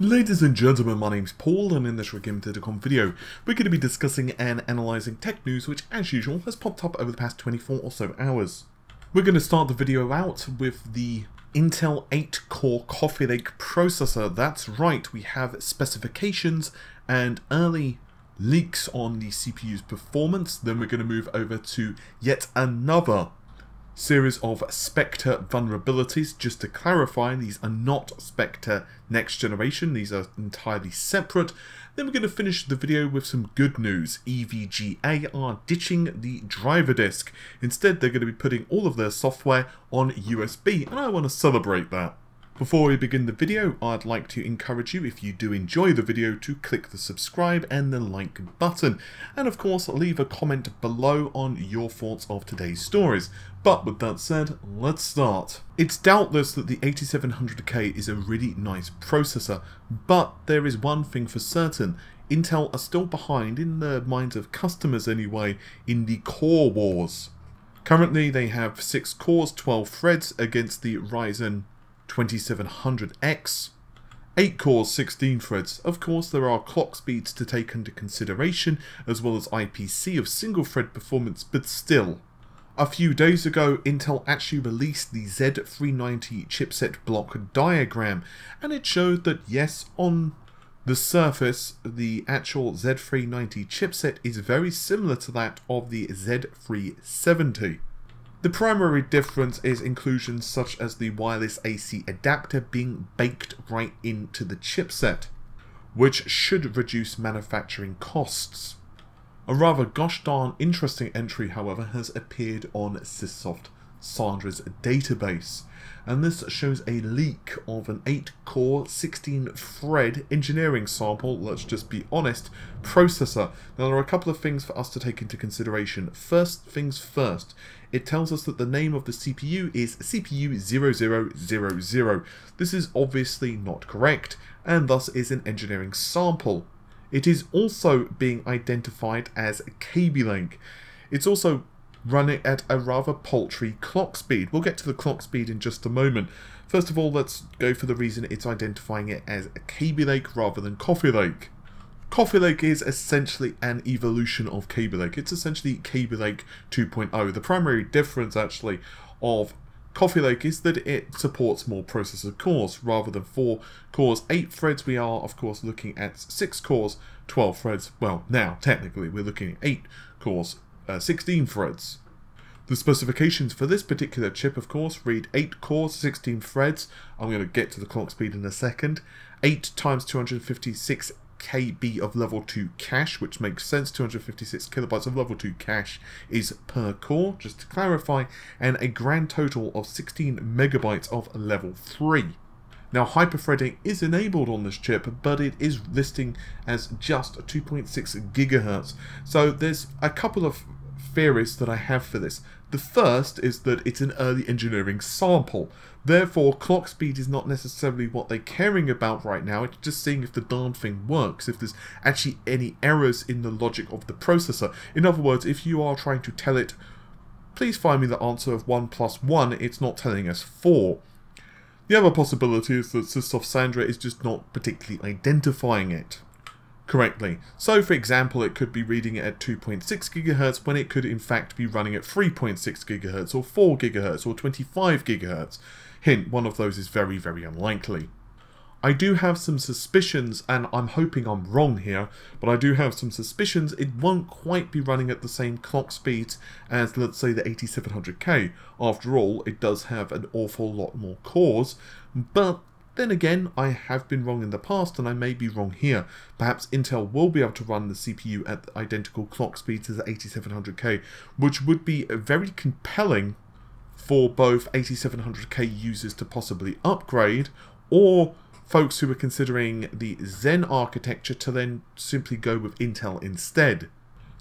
Ladies and gentlemen, my name's Paul and in this RedGamingTech.com video we're going to be discussing and analysing tech news which as usual has popped up over the past 24 or so hours. We're going to start the video out with the Intel 8-core Coffee Lake processor. That's right, we have specifications and early leaks on the CPU's performance. Then we're going to move over to yet another series of Spectre vulnerabilities. Just to clarify, these are not Spectre next generation, these are entirely separate. Then we're going to finish the video with some good news. EVGA are ditching the driver disk. Instead, they're going to be putting all of their software on USB, and I want to celebrate that. Before we begin the video, I'd like to encourage you, if you do enjoy the video, to click the subscribe and the like button. And of course, leave a comment below on your thoughts of today's stories. But with that said, let's start. It's doubtless that the 8700K is a really nice processor, but there is one thing for certain. Intel are still behind, in the minds of customers anyway, in the core wars. Currently, they have 6 cores, 12 threads against the Ryzen 2700X. 8 cores, 16 threads. Of course, there are clock speeds to take into consideration, as well as IPC of single thread performance, but still. A few days ago, Intel actually released the Z390 chipset block diagram, and it showed that yes, on the surface, the actual Z390 chipset is very similar to that of the Z370. The primary difference is inclusions such as the wireless AC adapter being baked right into the chipset, which should reduce manufacturing costs. A rather gosh darn interesting entry, however, has appeared on SiSoft Sandra's database, and this shows a leak of an 8-core, 16-thread engineering sample, let's just be honest, processor. Now there are a couple of things for us to take into consideration. First things first, it tells us that the name of the CPU is CPU0000. This is obviously not correct, and thus is an engineering sample. It is also being identified as Lake. It's also running at a rather paltry clock speed. We'll get to the clock speed in just a moment. First of all, let's go for the reason it's identifying it as a Kaby Lake rather than Coffee Lake. Coffee Lake is essentially an evolution of Kaby Lake. It's essentially Kaby Lake 2.0. The primary difference, actually, of Coffee Lake is that it supports more processor cores rather than 4 cores. 8 threads, we are, of course, looking at 6 cores, 12 threads. Well, now, technically, we're looking at 8 cores, uh, 16 threads. The specifications for this particular chip, of course, read 8 cores, 16 threads. I'm going to get to the clock speed in a second. 8 times 256 KB of level 2 cache, which makes sense, 256 kilobytes of level 2 cache is per core, just to clarify, and a grand total of 16 megabytes of level 3. Now hyperthreading is enabled on this chip, but it is listing as just 2.6 gigahertz. So there's a couple of theories that I have for this. The first is that it's an early engineering sample. Therefore, clock speed is not necessarily what they're caring about right now. It's just seeing if the darn thing works, if there's actually any errors in the logic of the processor. In other words, if you are trying to tell it, please find me the answer of 1 plus 1, it's not telling us 4. The other possibility is that SiSoft Sandra is just not particularly identifying it correctly. So for example, it could be reading it at 2.6 GHz when it could in fact be running at 3.6 GHz or 4 GHz or 25 GHz. Hint, one of those is very, very unlikely. I do have some suspicions, and I'm hoping I'm wrong here, but I do have some suspicions it won't quite be running at the same clock speed as, let's say, the 8700K. After all, it does have an awful lot more cores, but then again, I have been wrong in the past and I may be wrong here. Perhaps Intel will be able to run the CPU at identical clock speeds as the 8700K, which would be very compelling for both 8700K users to possibly upgrade, or folks who are considering the Zen architecture to then simply go with Intel instead.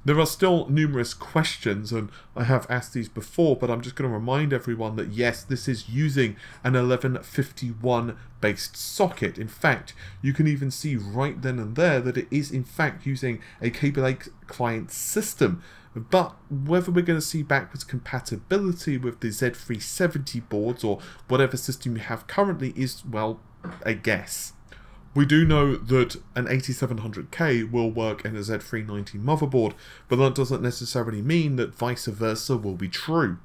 There are still numerous questions, and I have asked these before, but I'm just going to remind everyone that yes, this is using an 1151 based socket. In fact, you can even see right then and there that it is in fact using a Kaby Lake client system. But whether we're going to see backwards compatibility with the Z370 boards or whatever system you have currently is, well, a guess. We do know that an 8700K will work in a Z390 motherboard, but that doesn't necessarily mean that vice versa will be true.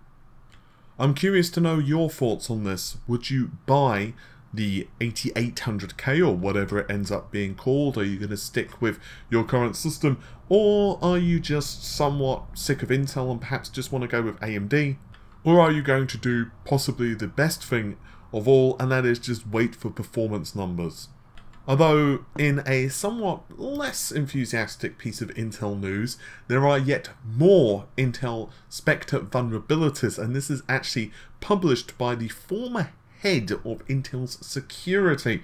I'm curious to know your thoughts on this. Would you buy the 8800K or whatever it ends up being called? Are you going to stick with your current system or are you just somewhat sick of Intel and perhaps just want to go with AMD? Or are you going to do possibly the best thing of all and that is just wait for performance numbers? Although, in a somewhat less enthusiastic piece of Intel news, there are yet more Intel Spectre vulnerabilities, and this is actually published by the former head of Intel's security.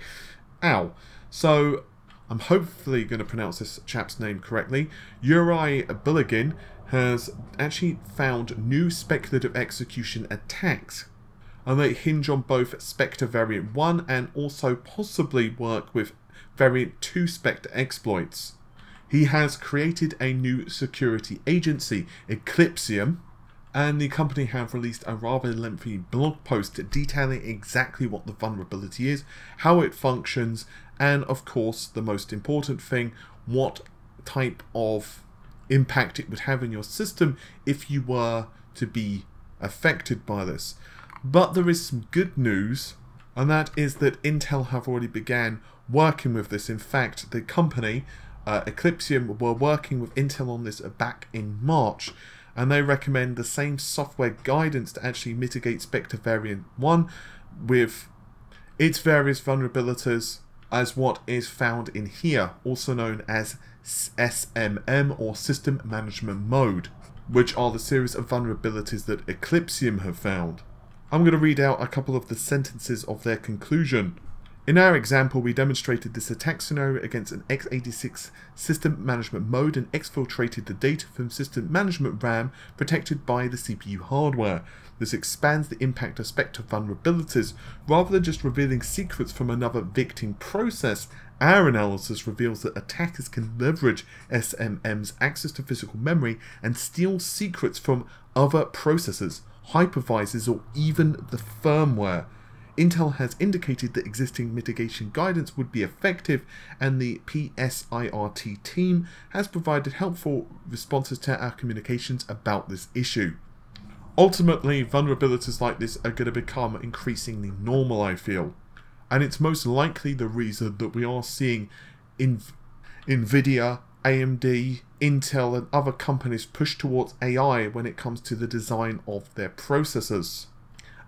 Ow. So, I'm hopefully going to pronounce this chap's name correctly. Yuriy Bulygin has actually found new speculative execution attacks and they hinge on both Spectre Variant 1 and also possibly work with Variant 2 Spectre exploits. He has created a new security agency, Eclypsium, and the company have released a rather lengthy blog post detailing exactly what the vulnerability is, how it functions, and of course, the most important thing, what type of impact it would have in your system if you were to be affected by this. But there is some good news, and that is that Intel have already began working with this. In fact, the company, uh, Eclypsium, were working with Intel on this back in March, and they recommend the same software guidance to actually mitigate Spectre Variant 1 with its various vulnerabilities as what is found in here, also known as SMM or System Management Mode, which are the series of vulnerabilities that Eclypsium have found. I'm going to read out a couple of the sentences of their conclusion. In our example, we demonstrated this attack scenario against an x86 system management mode and exfiltrated the data from system management RAM protected by the CPU hardware. This expands the impact aspect of Spectre vulnerabilities. Rather than just revealing secrets from another victim process, our analysis reveals that attackers can leverage SMM's access to physical memory and steal secrets from other processors hypervisors, or even the firmware. Intel has indicated that existing mitigation guidance would be effective, and the PSIRT team has provided helpful responses to our communications about this issue. Ultimately, vulnerabilities like this are going to become increasingly normal, I feel. And it's most likely the reason that we are seeing in NVIDIA AMD, Intel and other companies push towards AI when it comes to the design of their processors.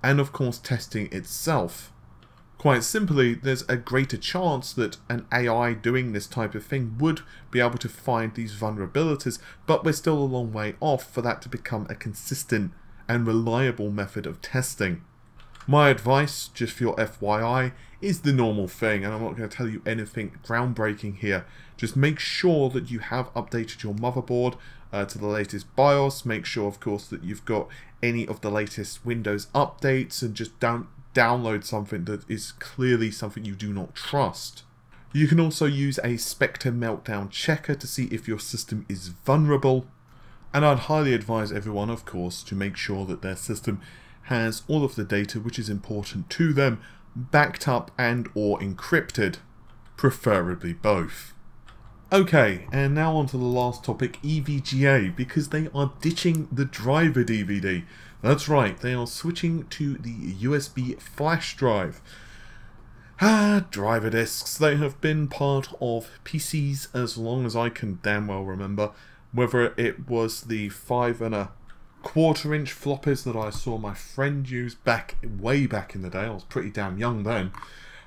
And of course testing itself. Quite simply, there's a greater chance that an AI doing this type of thing would be able to find these vulnerabilities, but we're still a long way off for that to become a consistent and reliable method of testing. My advice, just for your FYI, is the normal thing, and I'm not going to tell you anything groundbreaking here. Just make sure that you have updated your motherboard uh, to the latest BIOS. Make sure, of course, that you've got any of the latest Windows updates, and just don't download something that is clearly something you do not trust. You can also use a Spectre Meltdown checker to see if your system is vulnerable. And I'd highly advise everyone, of course, to make sure that their system has all of the data which is important to them backed up and or encrypted, preferably both. Okay, and now on to the last topic, EVGA, because they are ditching the driver DVD. That's right, they are switching to the USB flash drive. Ah, driver discs, they have been part of PCs as long as I can damn well remember. Whether it was the 5 and a quarter inch floppies that I saw my friend use back way back in the day. I was pretty damn young then.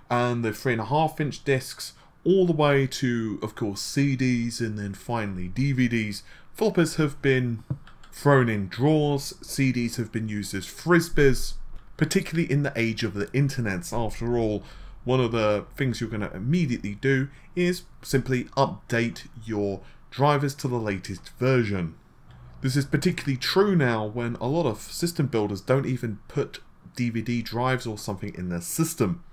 And the three and a half inch discs all the way to, of course, CDs and then finally DVDs. Floppies have been thrown in drawers, CDs have been used as frisbees, particularly in the age of the internets. After all, one of the things you're going to immediately do is simply update your drivers to the latest version. This is particularly true now when a lot of system builders don't even put DVD drives or something in their system.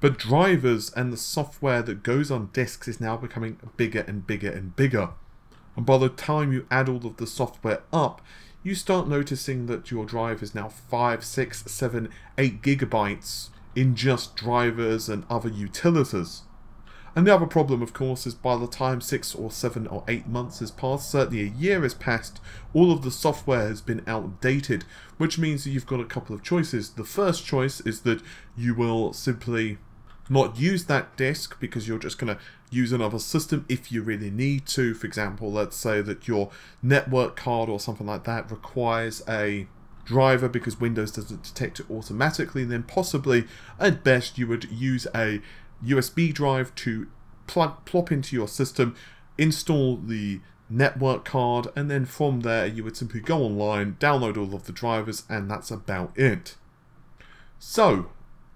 But drivers and the software that goes on disks is now becoming bigger and bigger and bigger. And by the time you add all of the software up, you start noticing that your drive is now 5, 6, 7, 8 gigabytes in just drivers and other utilities. And the other problem, of course, is by the time six or seven or eight months has passed, certainly a year has passed, all of the software has been outdated, which means that you've got a couple of choices. The first choice is that you will simply not use that disk because you're just going to use another system if you really need to. For example, let's say that your network card or something like that requires a driver because Windows doesn't detect it automatically, then possibly at best you would use a USB drive to plug plop into your system, install the network card, and then from there you would simply go online, download all of the drivers, and that's about it. So,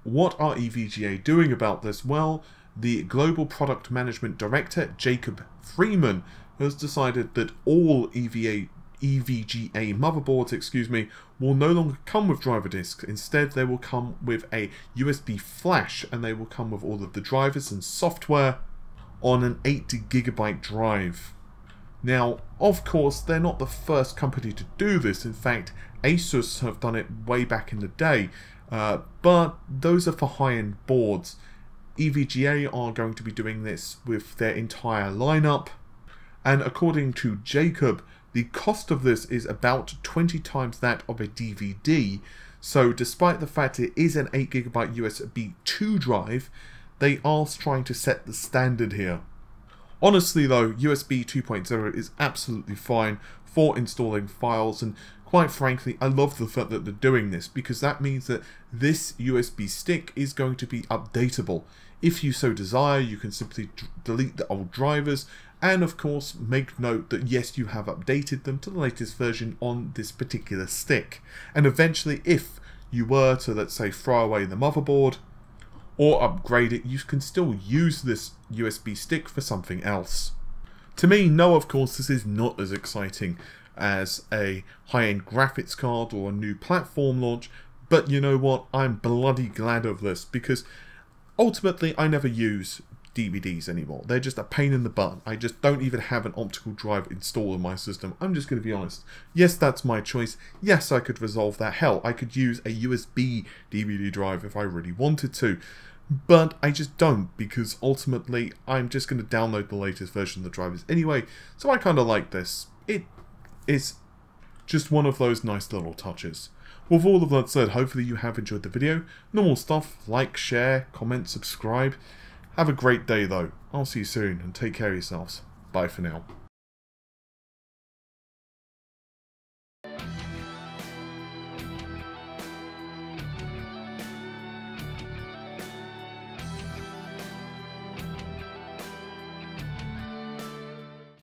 what are EVGA doing about this? Well, the Global Product Management Director, Jacob Freeman, has decided that all EVA EVGA motherboards, excuse me, will no longer come with driver discs. Instead, they will come with a USB flash and they will come with all of the drivers and software on an 8GB drive. Now, of course, they're not the first company to do this. In fact, Asus have done it way back in the day, uh, but those are for high-end boards. EVGA are going to be doing this with their entire lineup, and according to Jacob, the cost of this is about 20 times that of a DVD, so despite the fact it is an 8GB USB 2 drive, they are trying to set the standard here. Honestly though, USB 2.0 is absolutely fine for installing files and quite frankly I love the fact that they're doing this because that means that this USB stick is going to be updatable. If you so desire you can simply delete the old drivers and of course make note that yes you have updated them to the latest version on this particular stick and eventually if you were to let's say throw away the motherboard or upgrade it you can still use this USB stick for something else. To me no of course this is not as exciting as a high-end graphics card or a new platform launch but you know what I'm bloody glad of this because ultimately I never use DVDs anymore. They're just a pain in the butt. I just don't even have an optical drive installed in my system. I'm just going to be honest. Yes, that's my choice. Yes, I could resolve that. Hell, I could use a USB DVD drive if I really wanted to. But I just don't because ultimately I'm just going to download the latest version of the drivers anyway. So I kind of like this. It is just one of those nice little touches. With all of that said, hopefully you have enjoyed the video. Normal stuff, like, share, comment, subscribe. Have a great day though. I'll see you soon and take care of yourselves. Bye for now.